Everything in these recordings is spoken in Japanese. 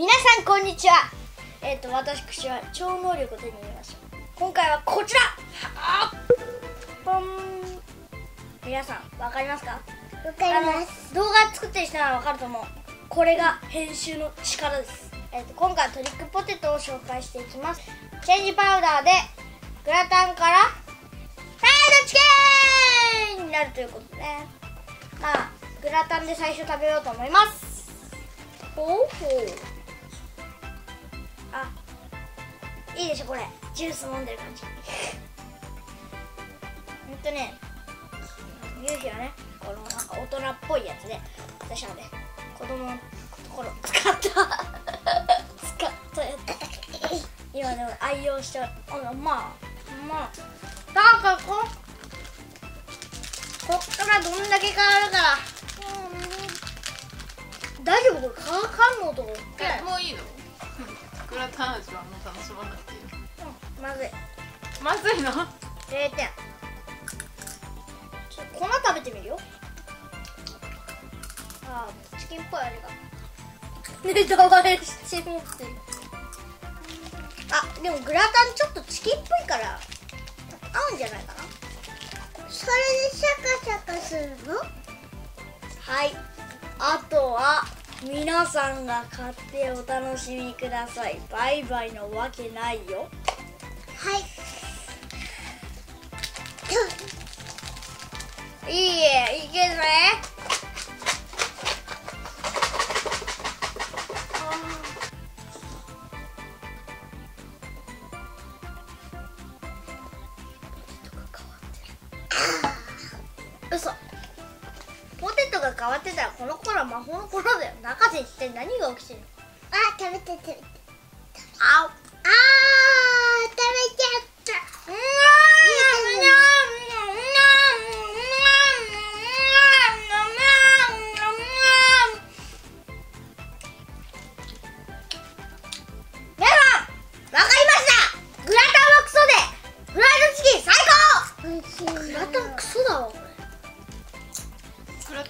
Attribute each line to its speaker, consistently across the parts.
Speaker 1: 皆さんこんにちは。えっ、と私は超能力を手に入れました今回はこちら。あポン皆さんわかりますか？
Speaker 2: わかります。
Speaker 1: 動画作ってる人ならわかると思う。これが編集の力です、えっと今回はトリックポテトを紹介していきます。チェンジパウダーでグラタンからフライドチキンになるということで。まあグラタンで最初食べようと思います。ほうほういいでしょこれ。ジュース飲んでる感じ。ほんとね勇気はねこのなんか大人っぽいやつで私はね子供のところ使った使ったやつ。今でも愛用してあらまあまあだからここっからどんだけ変わるか。らうん。大丈夫？これ乾
Speaker 3: ま
Speaker 1: ずい
Speaker 3: の。
Speaker 1: 0点。ちょっと粉食べてみるよ。ああチキンっぽい味が。ネタバレしてみて。あでもグラタンちょっとチキンっぽいから合うんじゃないかな。
Speaker 2: それでシャカシャカするの？
Speaker 1: はい。あとは皆さんが買ってお楽しみください。バイバイのわけないよ。
Speaker 2: はい
Speaker 1: いいえいけるぜ。嘘。ポテトが変わってたらこの頃は魔法の頃だよ。中瀬一体何が起きてるの？
Speaker 2: あ食べて食べて。
Speaker 1: あ
Speaker 2: あー食べちゃった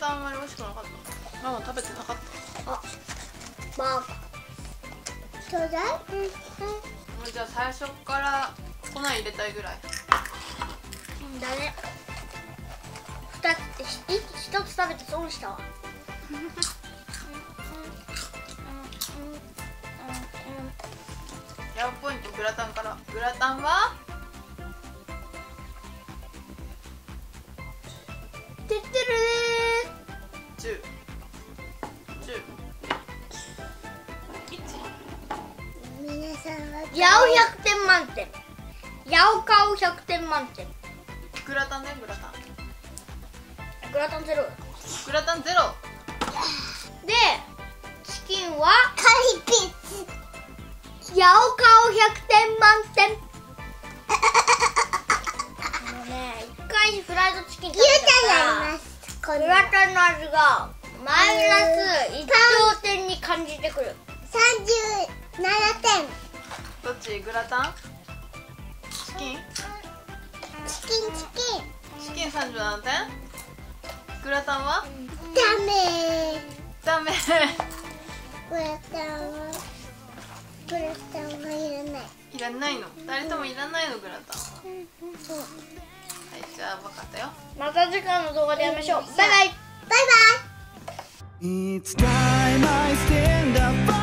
Speaker 1: グラタン
Speaker 3: あんまり美味しくなかったママ食べてなかった
Speaker 1: あバ
Speaker 2: ちょうだいうんうん
Speaker 3: じゃあ最初から粉入れたいぐらい
Speaker 1: だね二つひ一つ食べて損したわ
Speaker 3: ヤオポイントグラタンからグラタンは
Speaker 2: 皆さんは
Speaker 1: ーヤオ100点。満点ヤオカオ100点。満点
Speaker 3: グラタンねグラタン
Speaker 1: グラタンゼロ。
Speaker 3: グラタンゼロ。
Speaker 1: でチキンは？
Speaker 2: カリピッツ
Speaker 1: ヤオカオ100点。満点あのね一回フライドチキン食べた
Speaker 2: ゃんや
Speaker 1: ら
Speaker 2: ります。こ
Speaker 1: グ
Speaker 2: の
Speaker 1: ラタンの味がマイナス1兆点に感じてくる。
Speaker 2: 37点
Speaker 3: どっちグラタン？チキン？
Speaker 2: チキンチキン。
Speaker 3: チキン37点？グラタンは？
Speaker 2: ダメ。
Speaker 3: ダメ。
Speaker 2: グラタンは。グラタンはいらない。
Speaker 3: いらないの？二人ともいらないのグラタンは？はいじゃあ分かったよ。
Speaker 1: また次回の動画で会いましょう。バイバイ
Speaker 2: バイ。バイ
Speaker 4: It's time I stand up for